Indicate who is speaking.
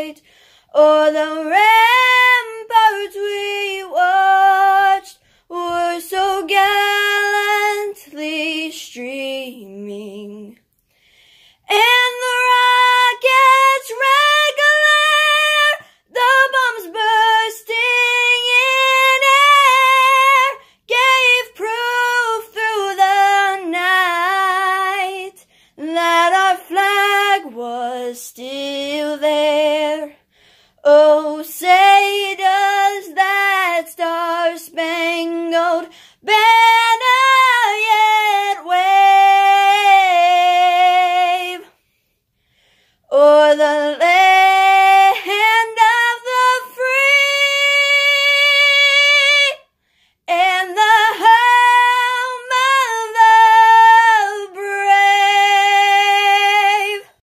Speaker 1: fight o'er the ramparts was still there. Oh, say does that star-spangled banner